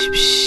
Psh.